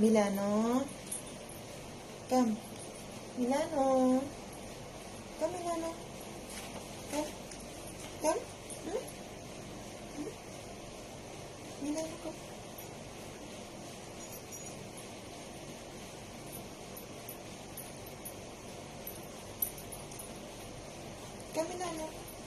Milano. Come. Milano. Come, Milano. Come. Come. Hmm? Hmm? Milano, come. Come, Milano.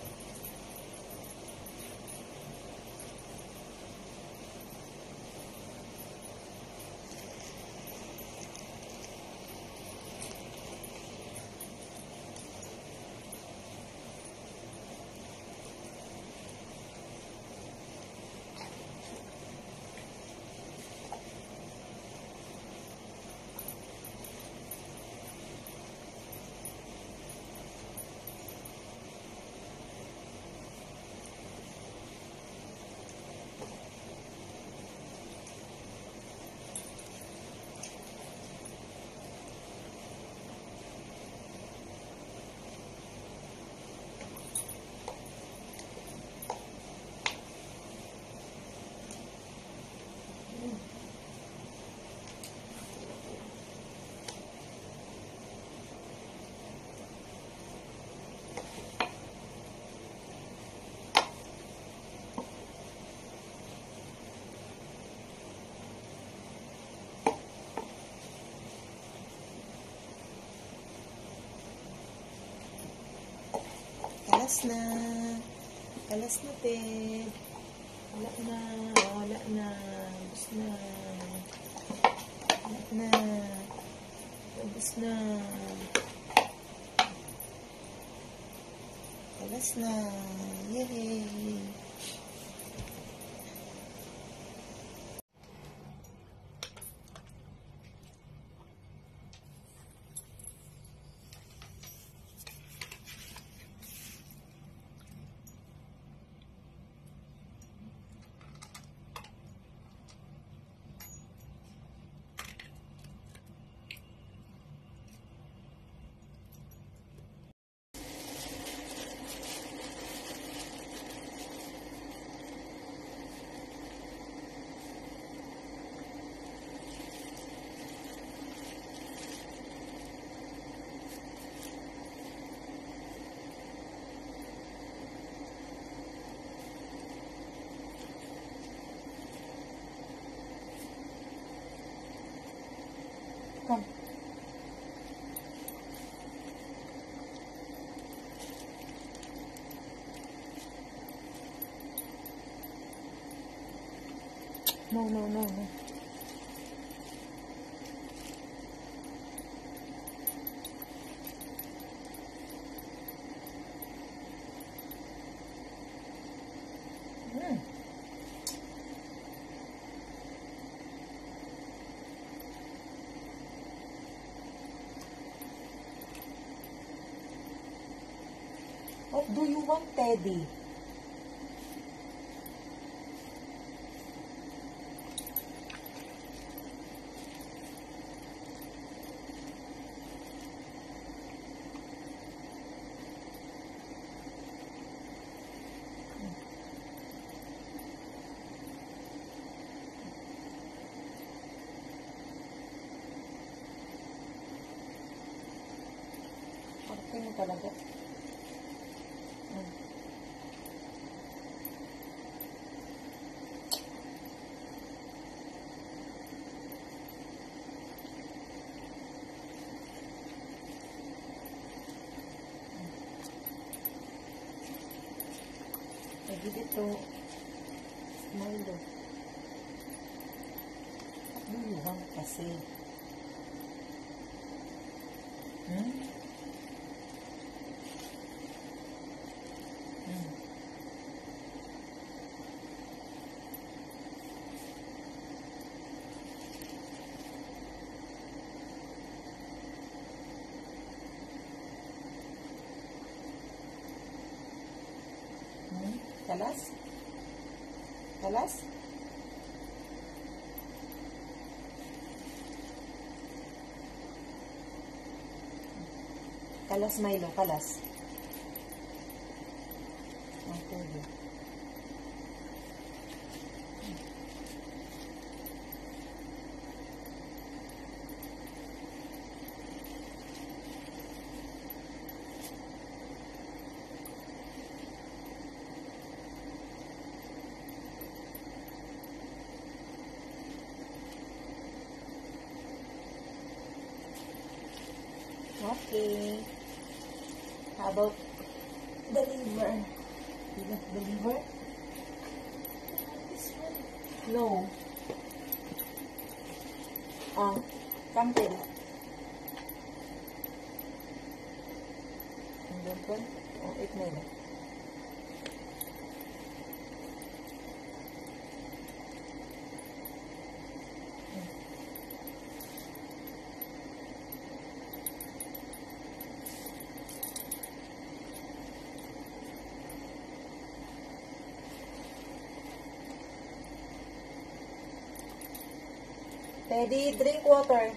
Kalas na. Kalas na, Ted. Wala na. Wala na. Ubus na. Wala na. Ubus na. Kalas na. Yay! No, no, no, no. Oh, do you want teddy? natin talaga. Mm. give it to Milo. Luluhang kasi. Hmm? jalás, jalás. Jalás, Mailo, jalás. Ahí Okay. How about the liver? You want the liver? No. Ah, come Teddy. Andun po? Oh, eat na yun. Teddy, drink water.